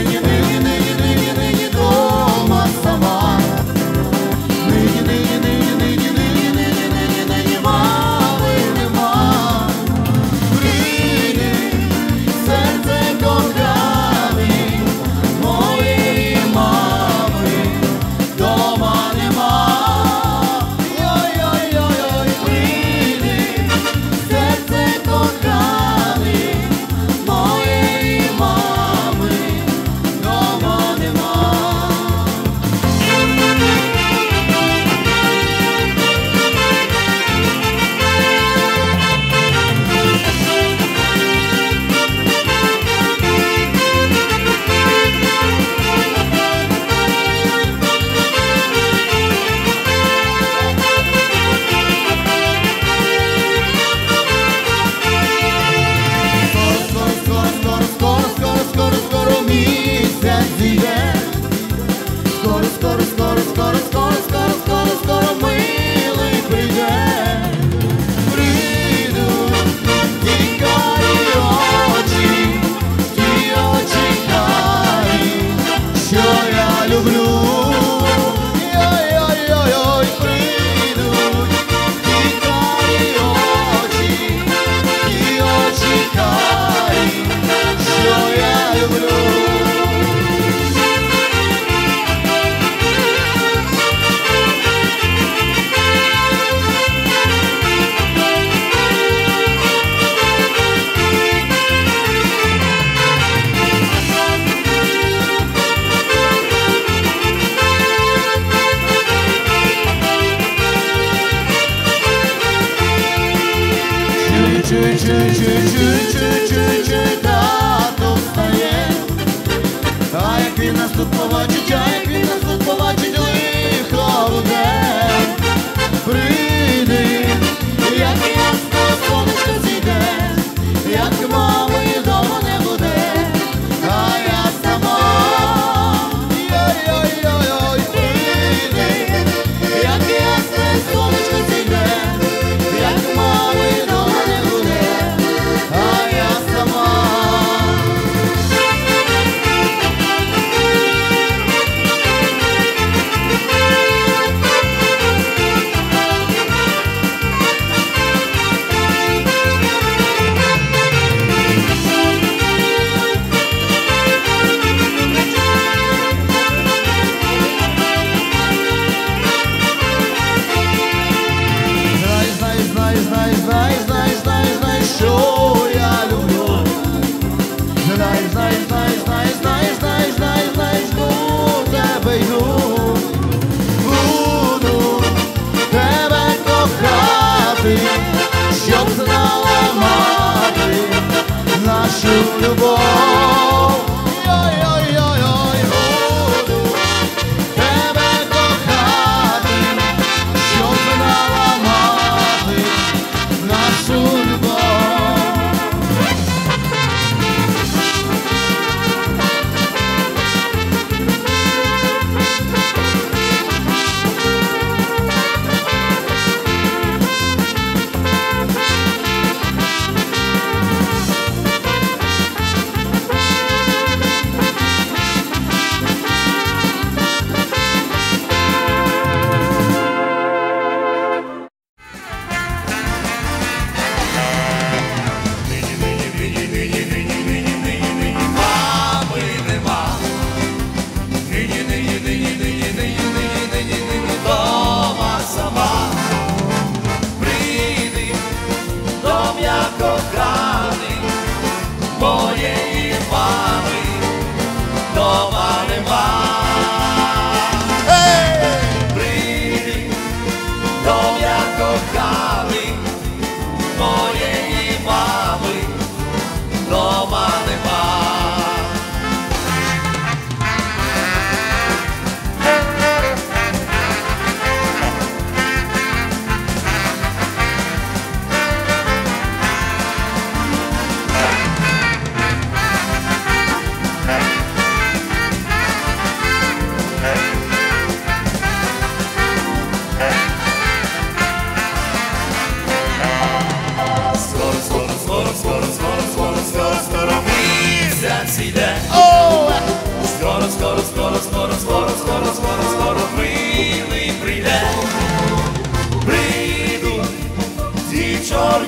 Singing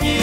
чорні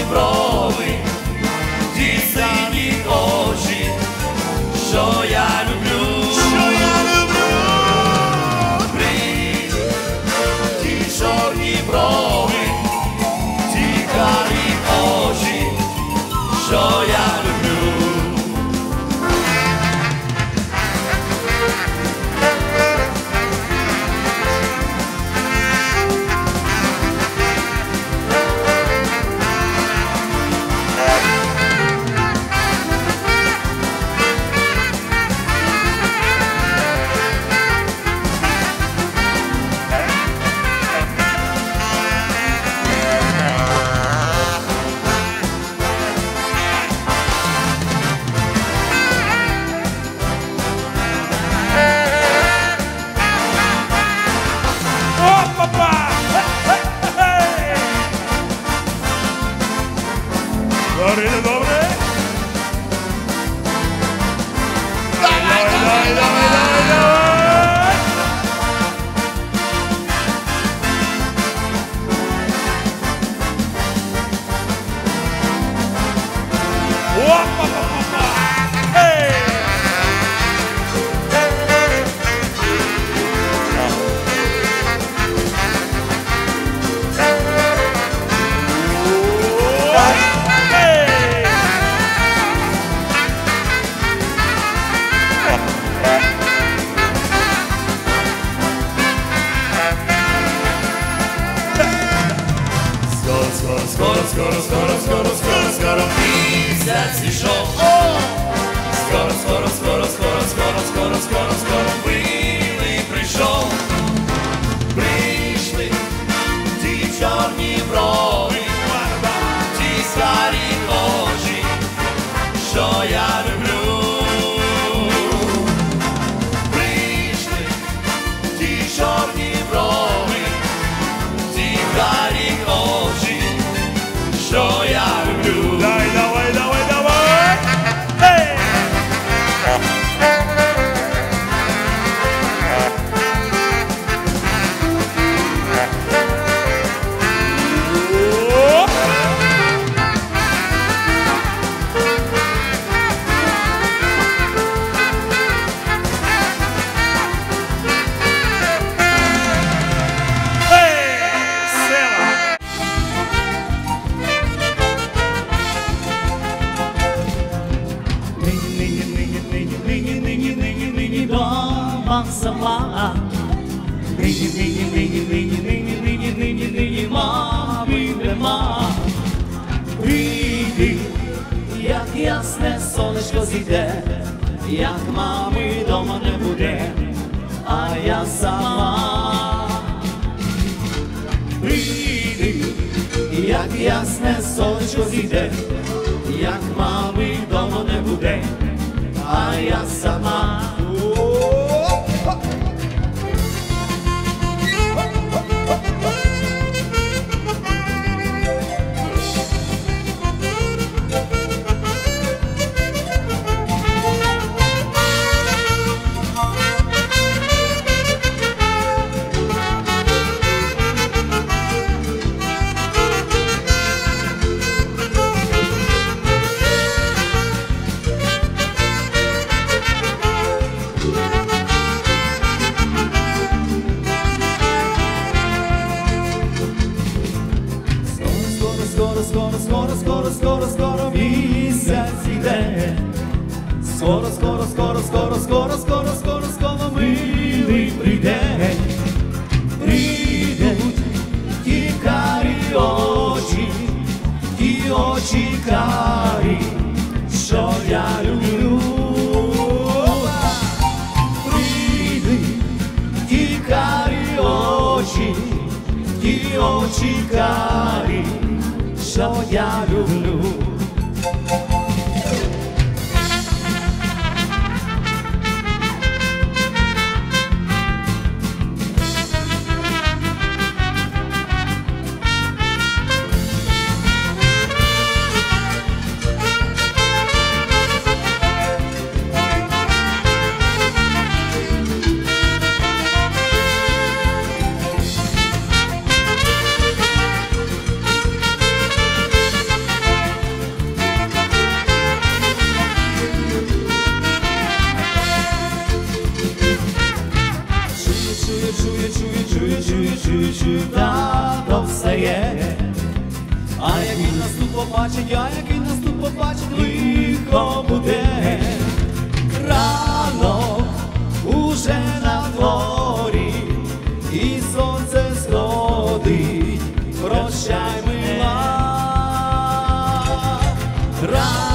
Сама. Нині, нині, нині, нині, нині, нині, нині, нині мами нема. Прийди, як ясне сонечко зійде, як мами дома не буде, а я сама. Прийди, як ясне сонечко зійде, як мами дома не буде, а я сама. Скоро, скоро, скоро, скоро, скоро, скоро, місяць іде. Скоро, скоро, скоро, скоро, скоро, скоро, скоро, скоро милий прийде. Прийдуть ті карі очі, ті очі карі, що я люблю. Прийдуть ті карі очі, ті очі карі, що я люблю. Чую, чую, чую, чую, чую, чую, чую, тато встає. А як він нас тут побачить, а як він нас тут побачить, лихо буде. Ранок уже на дворі, і сонце сходить, прощай, мила. Ранок